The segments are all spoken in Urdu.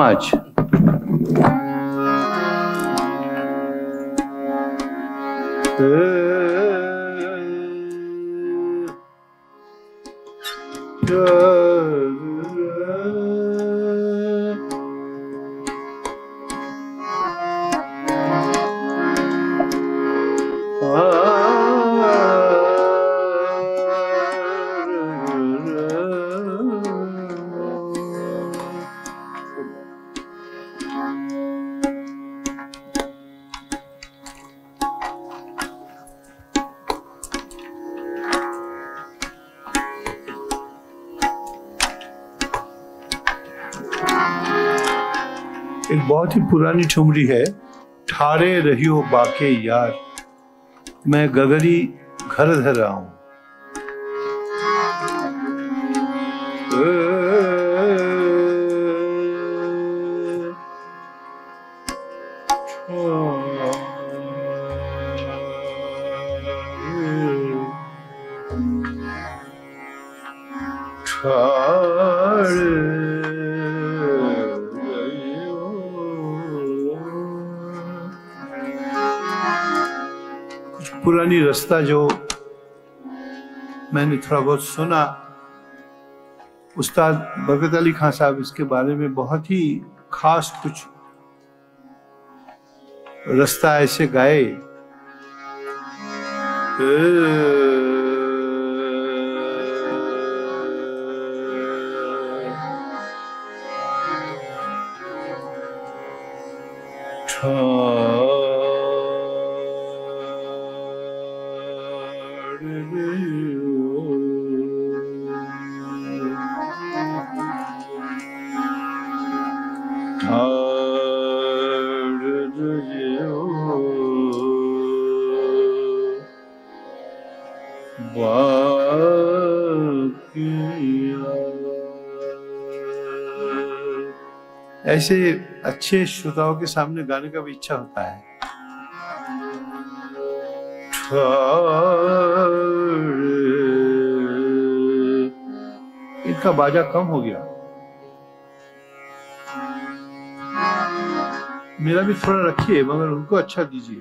much. بہت ہی پرانی ٹھمری ہے۔ ٹھارے رہیو باقی یار۔ میں گگری گھر دھر آؤں۔ پرانی رستہ جو میں نے تھوڑا بہت سنا، استاد برکت علی خان صاحب اس کے بارے میں بہت ہی خاص کچھ رستہ ایسے گائے۔ ٹھا ایسے اچھے شداؤں کے سامنے گانے کا بھی اچھا ہوتا ہے۔ ان کا باجا کم ہو گیا۔ میرا بھی تھوڑا رکھیے، مگر ان کو اچھا دیجیے۔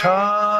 time.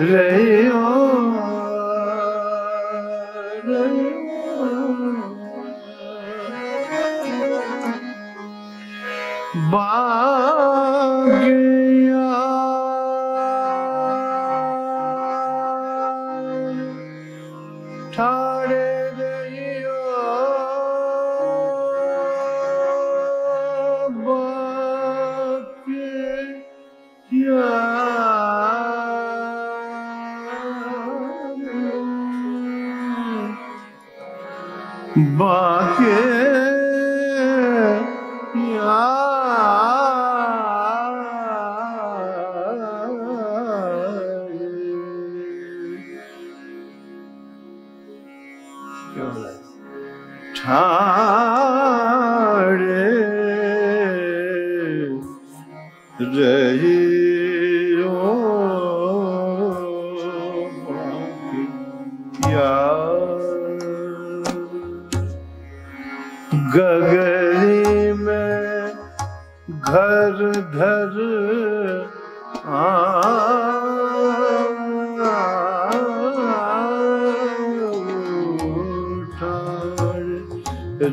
Reyhan. دھر دھر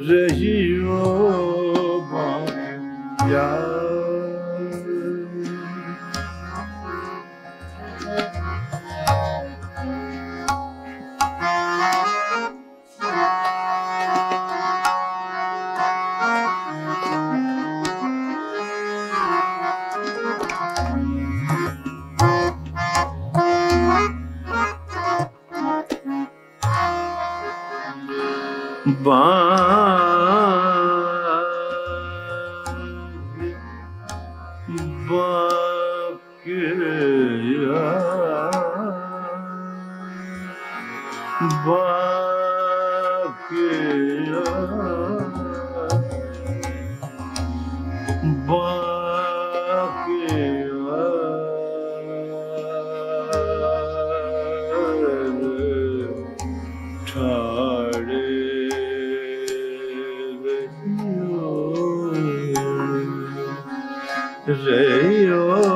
رہی ہو یا Bon. 是谁哟？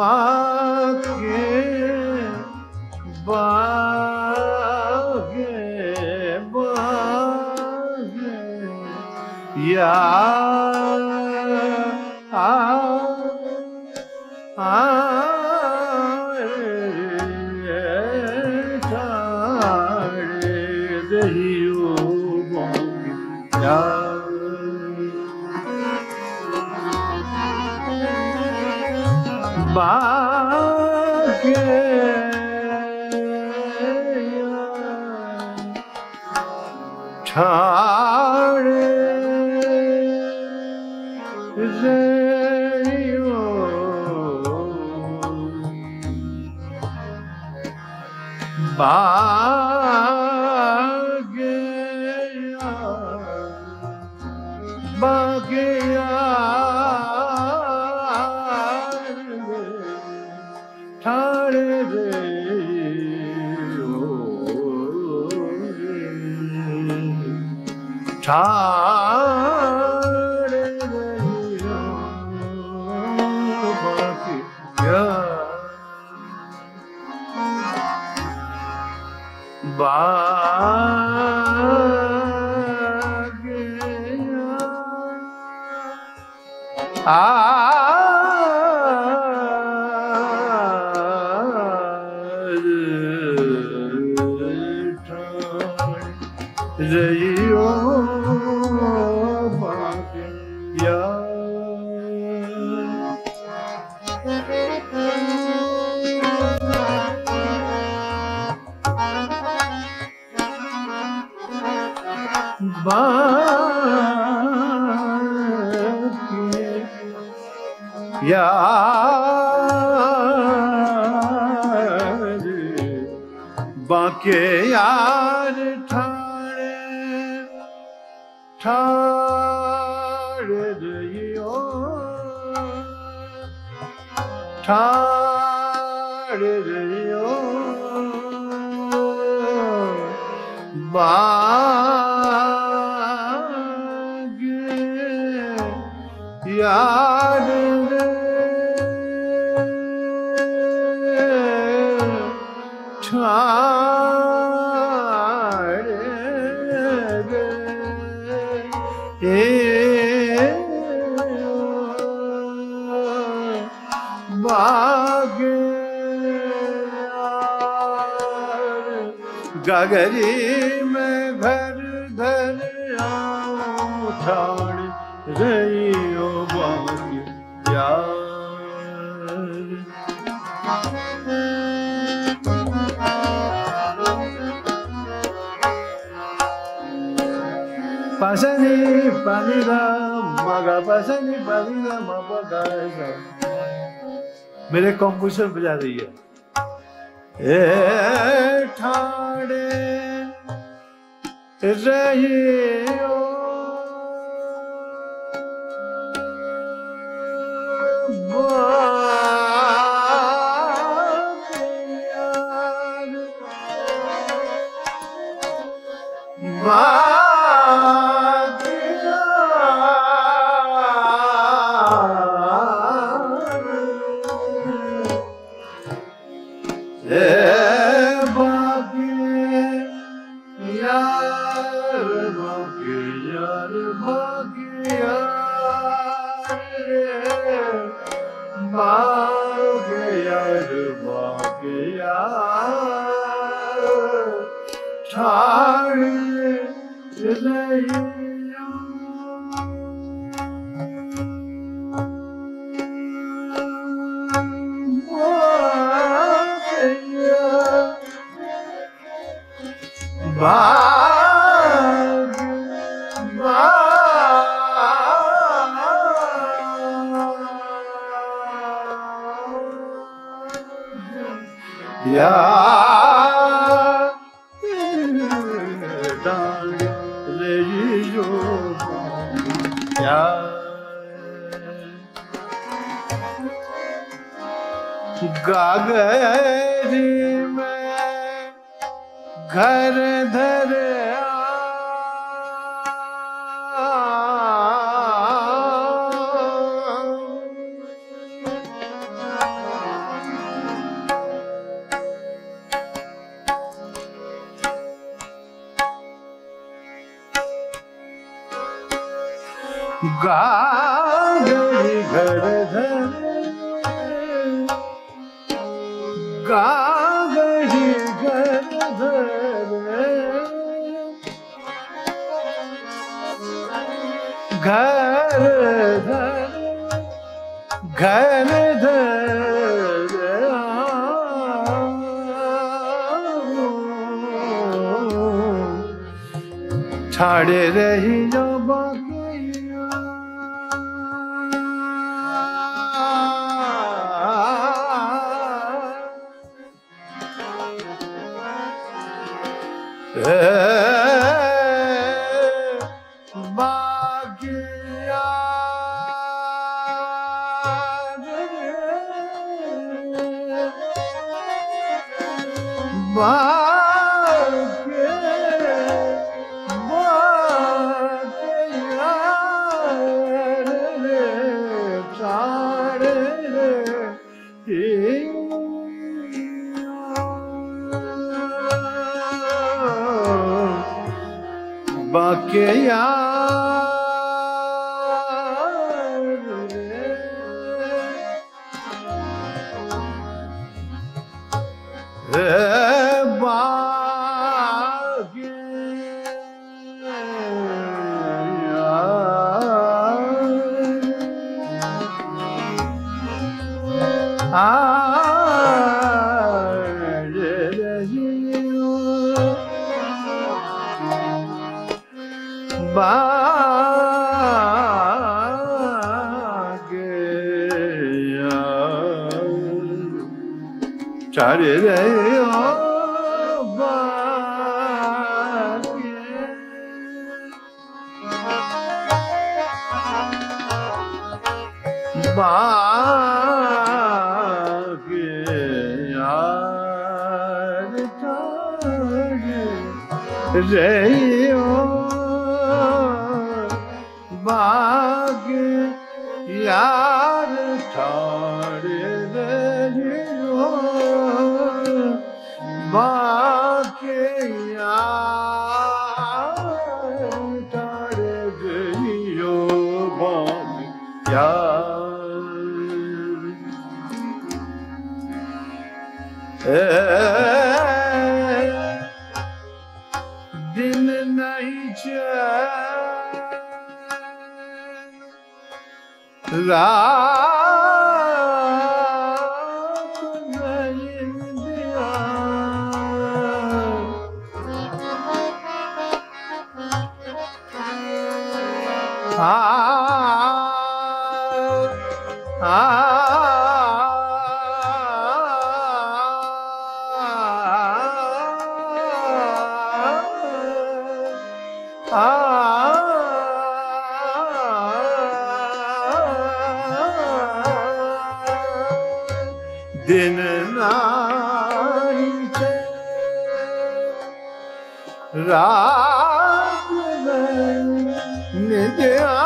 باغ باغ باغ یا یاد ٹھار باغ گگری پسنی پانی دا مگا پسنی پانی دا مپا گائے میرے کمپوزر بجا رہی ہے اے ٹھاڑے رہی گاگری گھر دھر گاگری گھر دھر گھر دھر گھر دھر چھاڑے رہی جو چارے رہی باغ رات ندیا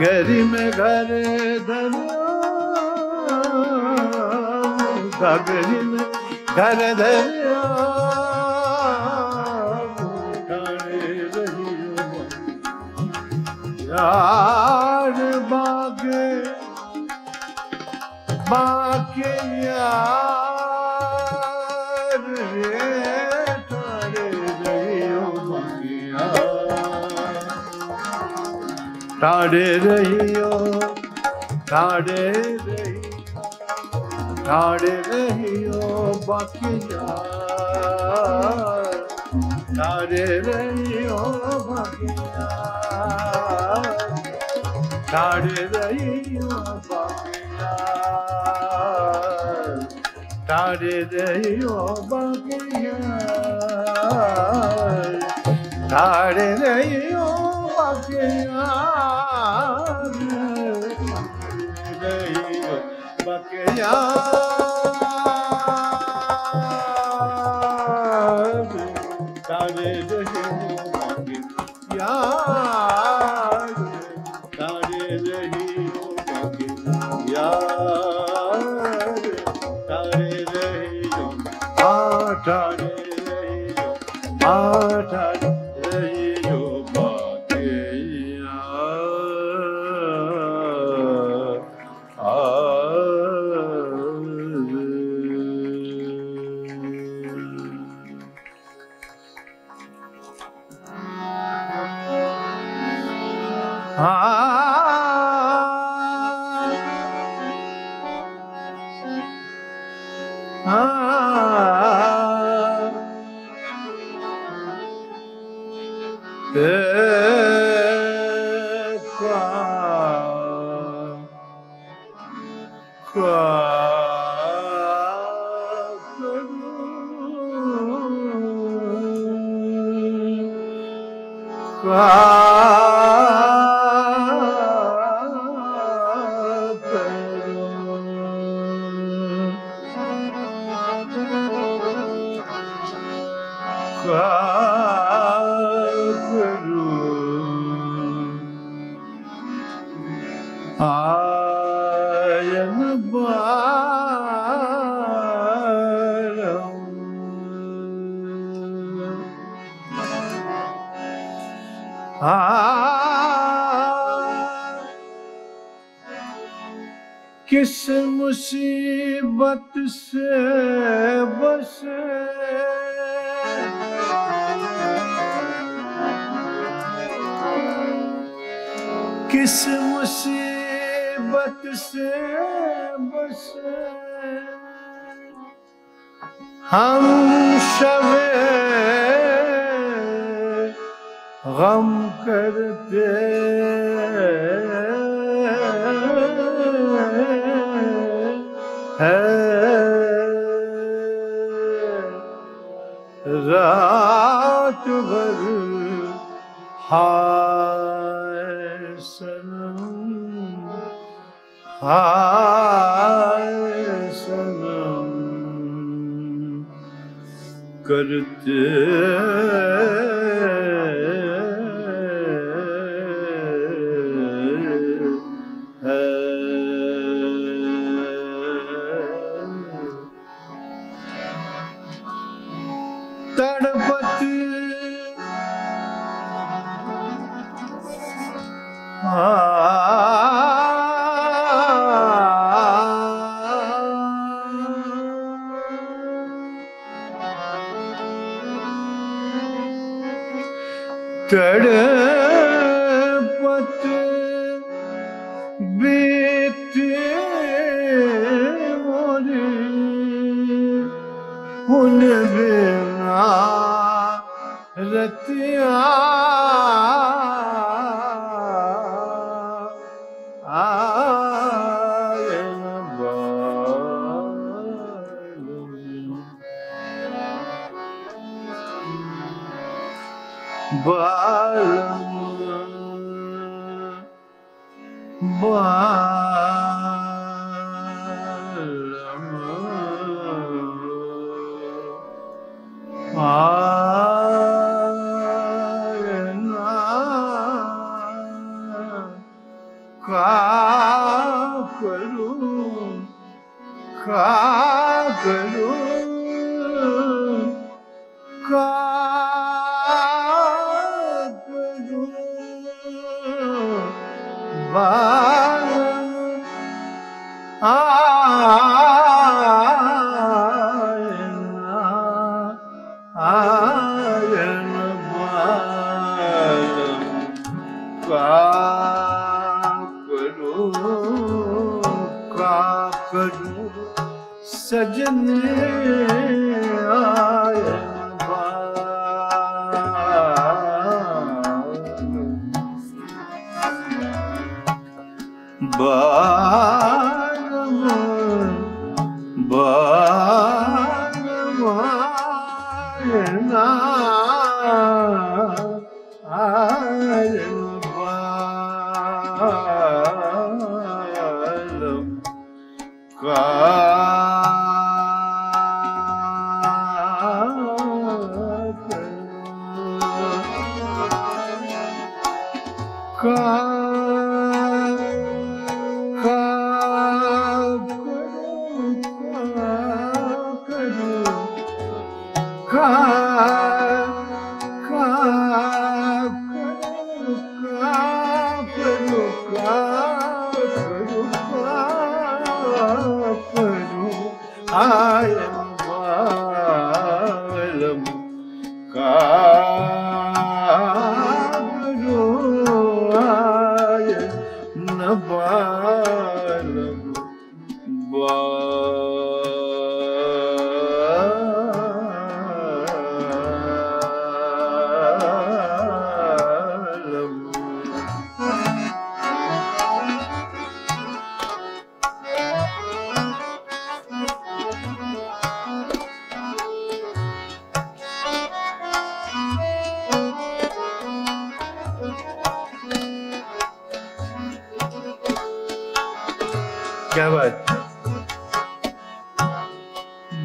گگری میں گھر دھر آؤں گگری میں گھر دھر آؤں ٹھاڑے رہی ٹھاڑے رہی ہو ٹھاڑے رہی ٹھاڑے رہی ہو باقی یار ٹھاڑے رہی ہو باقی یار ٹھاڑے رہی ہو باقی یار ٹھاڑے رہی ٹھاڑے کس مصیبت سے بس کس مصیبت محبت سے بس ہم شب غم کرتے۔ ہیں رات بھر ہاں gitti Dad.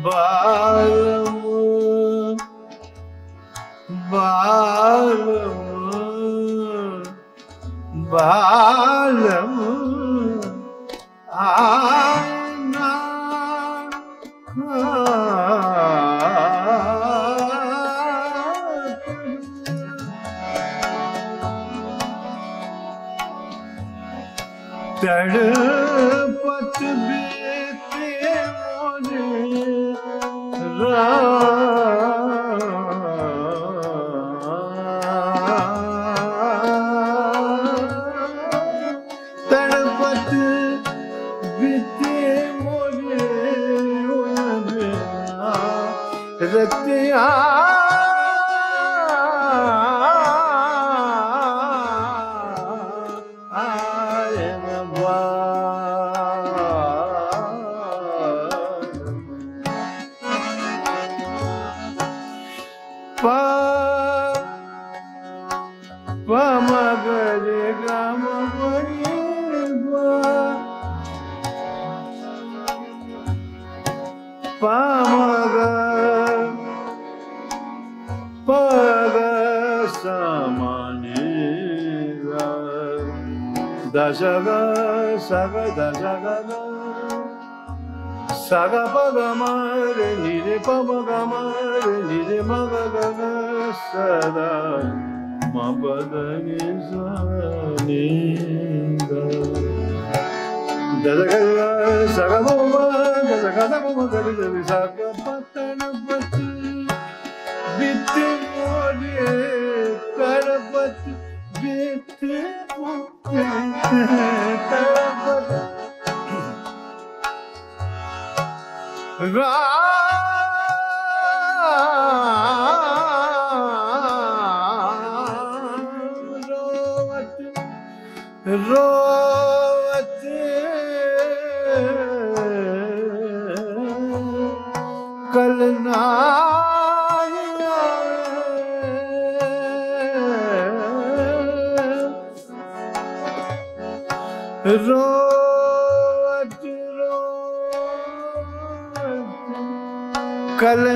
بال بال ಪಮಗ ಪಗ ಸಮಾನಿ ದಶಗ ಸಗ ದಶಗ ಸಗ ಪಗ ಮರ ನಿರಿ ಪಮಗ ಮರ ನಿರಿ ಮಗ ಗಗ ಸದಾ ಮಪದಗಿ ಸನಿ ದಶಗ ಸಗ Gracias. روت کل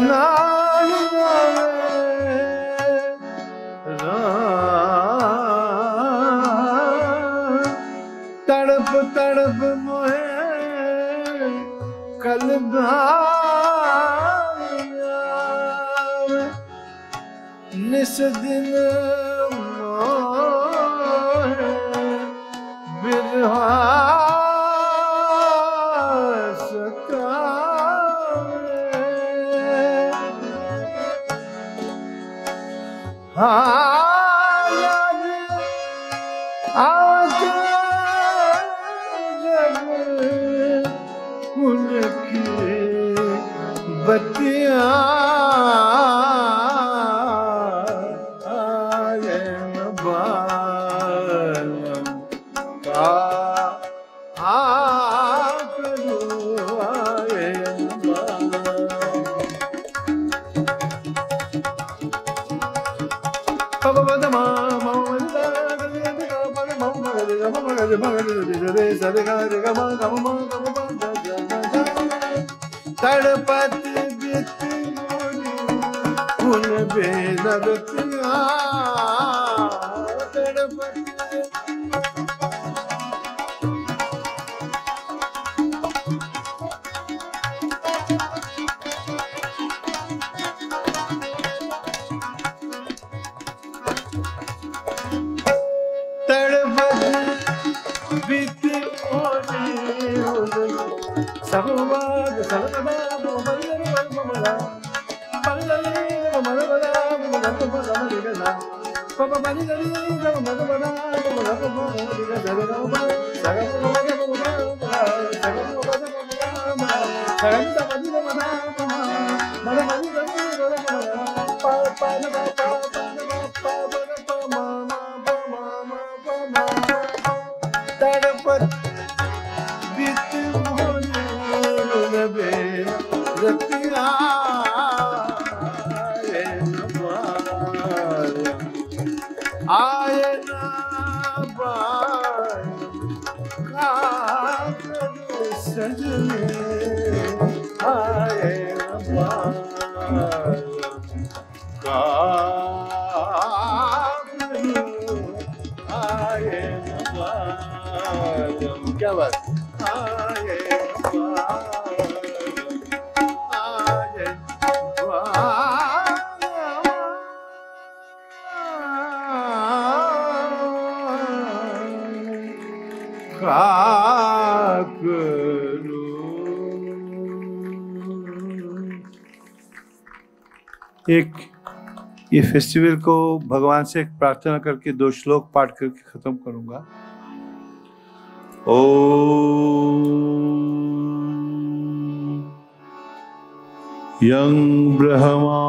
تڑپ تڑپ موہے کل نس دن ma ma ga re ma ga I'm یہ فیسٹیول کو بھگوان سے ایک پرارتھنا کر کے دو شلوک پاٹ کر کے ختم کروں گا۔ او یم برہما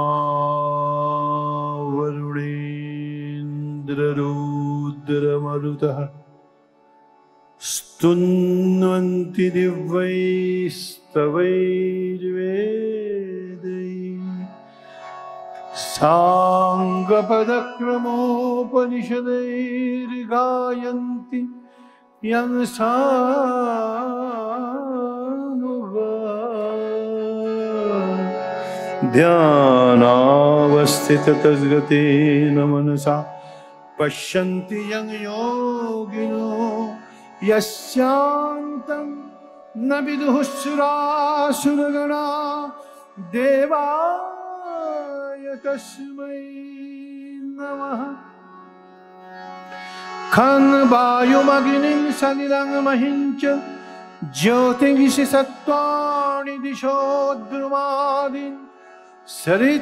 وروڑیندر رودر مرتہ ستنوانتی دیویستویروے گ سو دوست منسا پش یو گر گ سل مہیچ جدی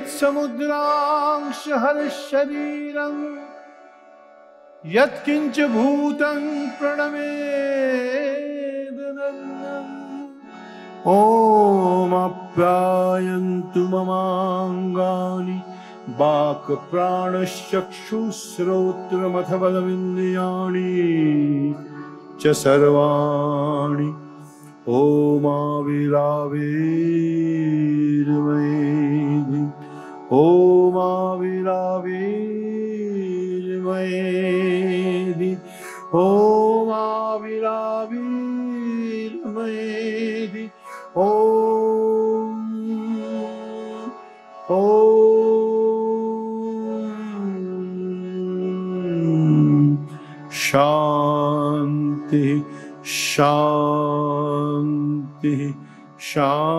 سردراش ہر شرینچت می چکش متھ بلیا سروا شانتی شانتی